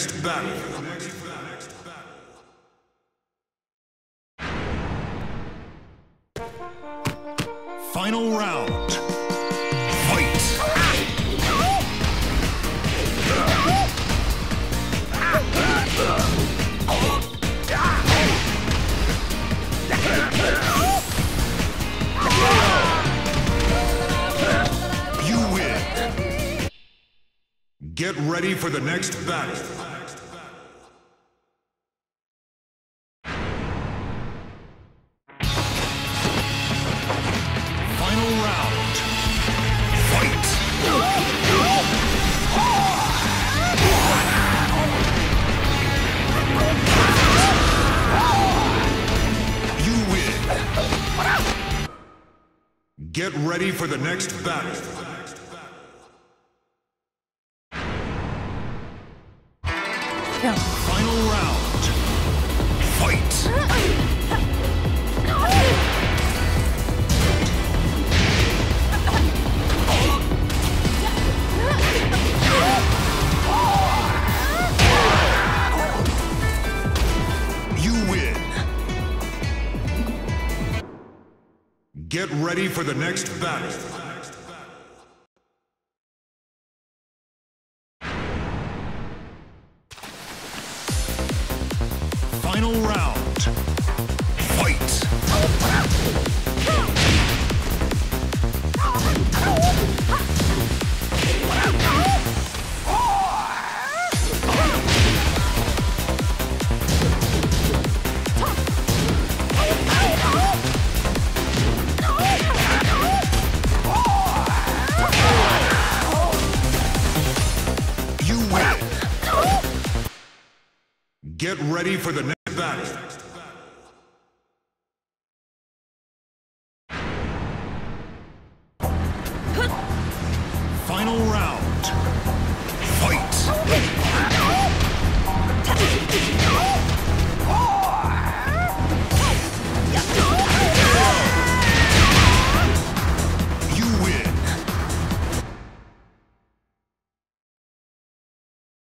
next battle. Final round. Get ready for the next battle. Final round. Fight! You win. Get ready for the next battle. Final round. Fight! You win. Get ready for the next battle. Final round. Fight! Get ready for the next battle. Final round.